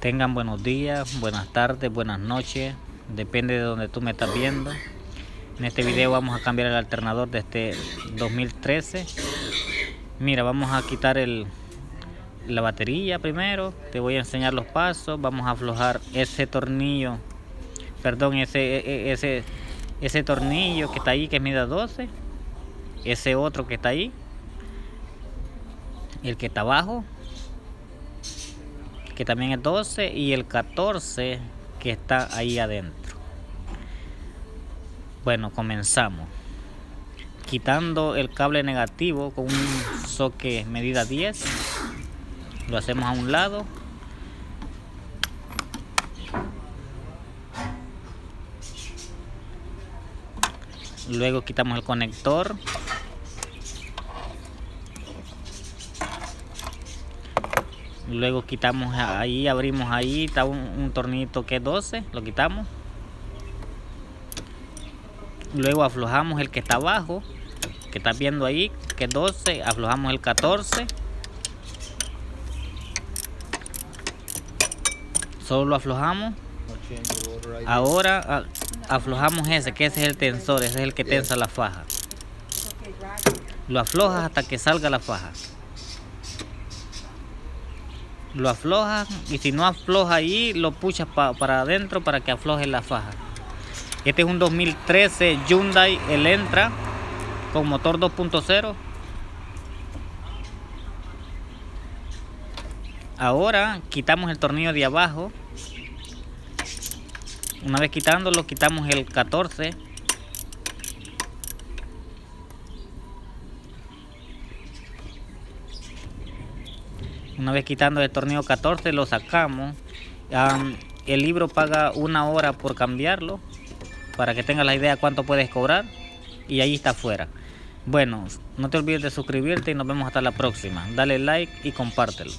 Tengan buenos días, buenas tardes, buenas noches, depende de donde tú me estás viendo. En este video vamos a cambiar el alternador de este 2013. Mira, vamos a quitar el, la batería primero, te voy a enseñar los pasos, vamos a aflojar ese tornillo, perdón, ese, e, e, ese, ese tornillo que está ahí que mide 12, ese otro que está ahí, el que está abajo, que también es 12 y el 14 que está ahí adentro. Bueno comenzamos. Quitando el cable negativo con un soque medida 10 lo hacemos a un lado. Luego quitamos el conector luego quitamos ahí abrimos ahí está un, tornito que es 12 lo quitamos. Luego aflojamos el que está abajo que estás viendo ahí que es 12 aflojamos el 14 solo lo aflojamos. Ahora aflojamos ese que ese es el tensor ese es el que tensa la faja. Lo aflojas hasta que salga la faja lo aflojas y si no afloja ahí lo puchas para adentro para que afloje la faja. Este es un 2013 Hyundai Elantra con motor 2.0 ahora quitamos el tornillo de abajo. Una vez quitándolo quitamos el 14 una vez quitando el tornillo 14 lo sacamos. El libro paga una hora por cambiarlo para que tengas la idea cuánto puedes cobrar y ahí está afuera. Bueno no te olvides de suscribirte y nos vemos hasta la próxima. Dale like y compártelo